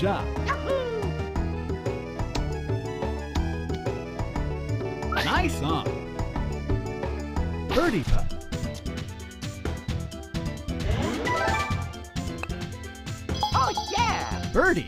Shot. Nice on. Birdie putt. Oh yeah! Birdie.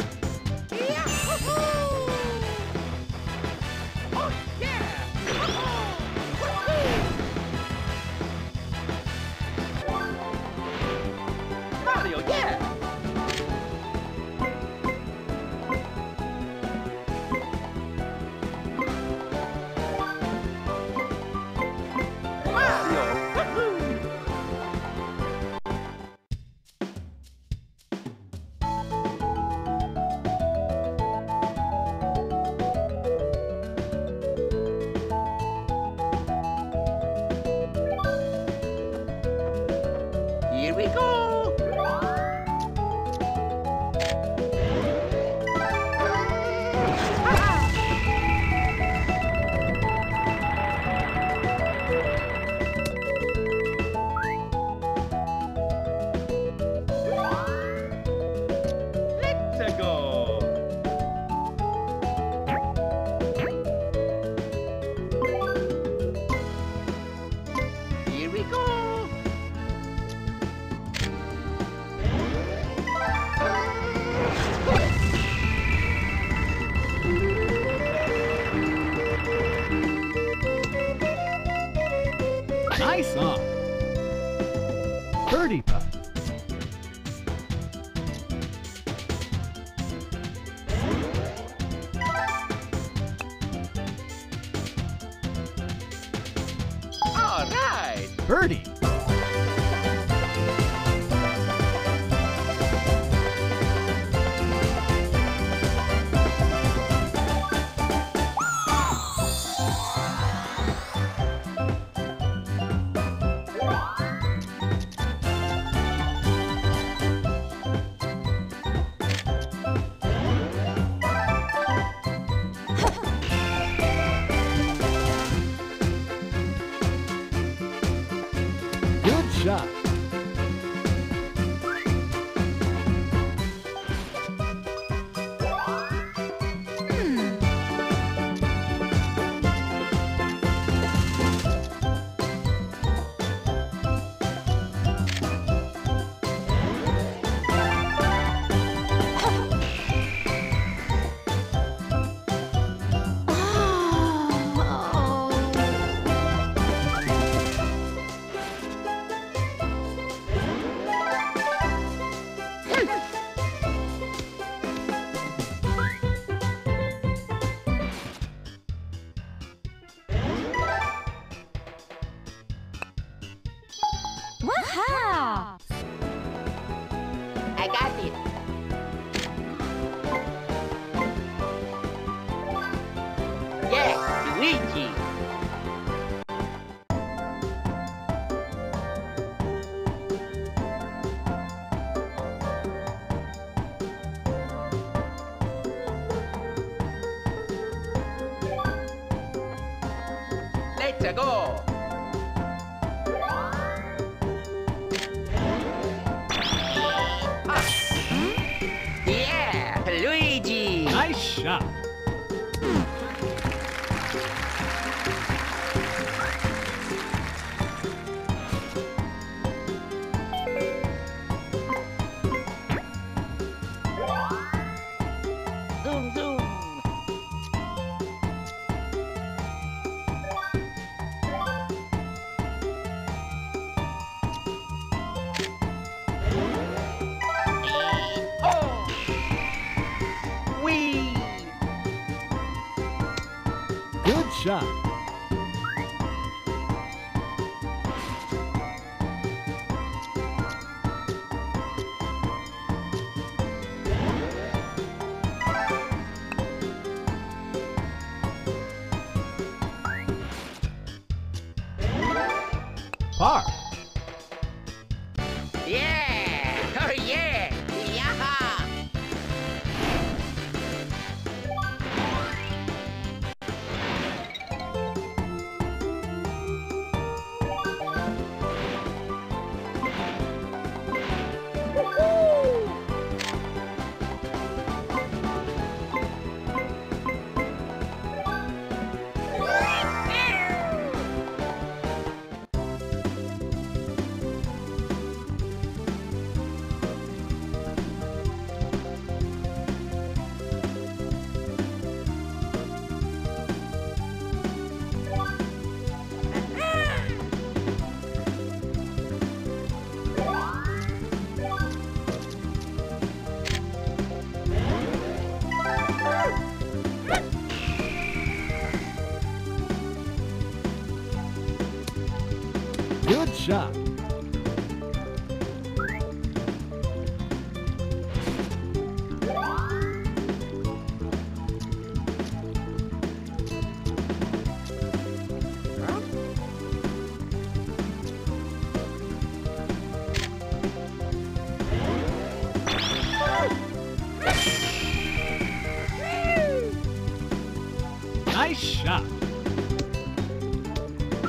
Go! Nice on. Birdie putt. All right! Birdie. Let's go. Ah. Hmm? Yeah, Luigi. Nice shot. Shot. Shot. Nice shot.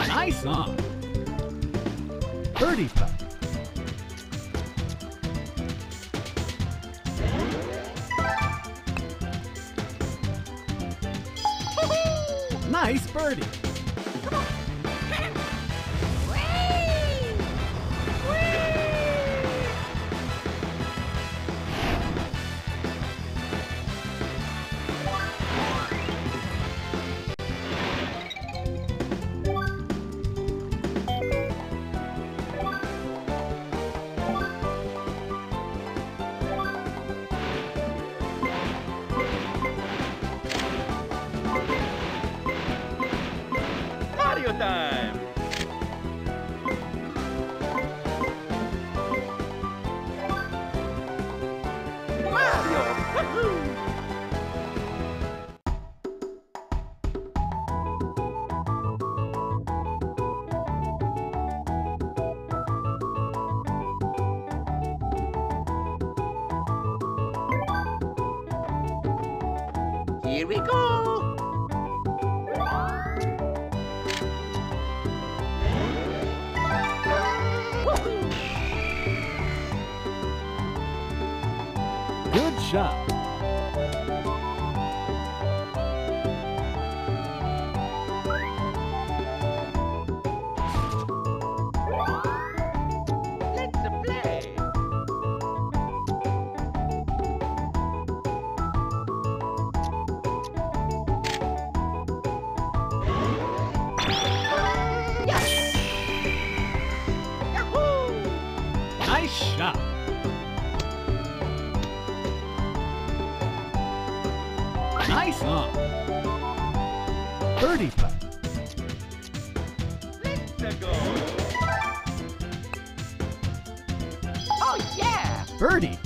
Nice on. Birdie putt. Nice birdie. Time! Mario! Here we go! Good Let's go! Oh yeah! Birdie.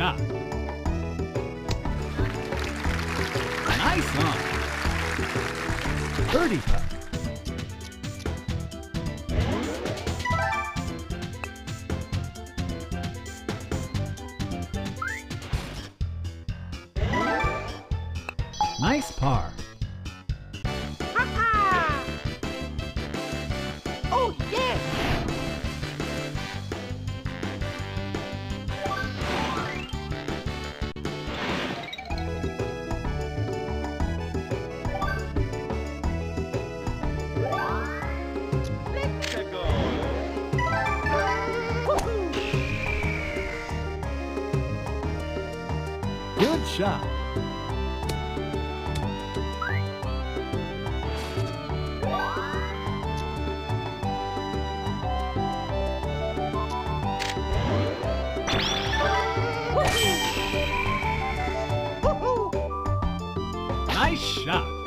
Nice shot. Nice on. Birdie putt. Nice par. Shot. Nice shot.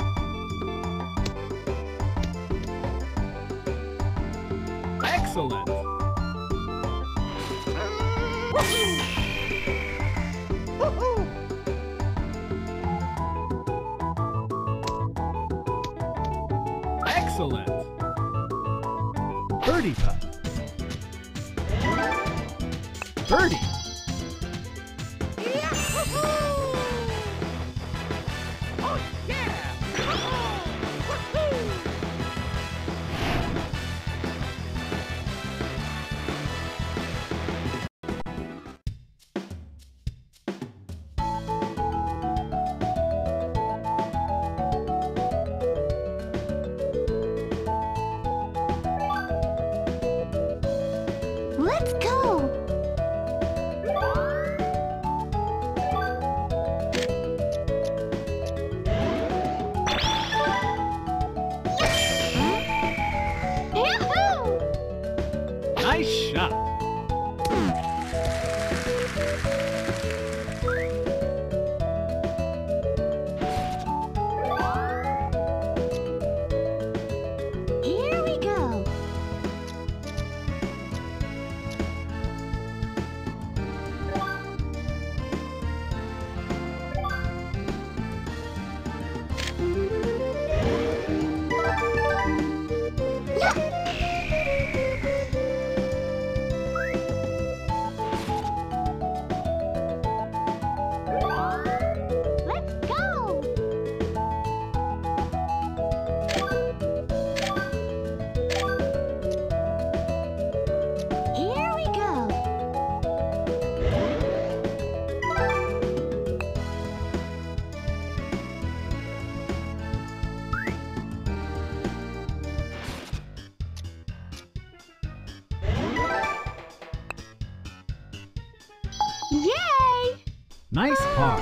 Birdie. Oh, yeah! Woohoo! Let's go. Nice par.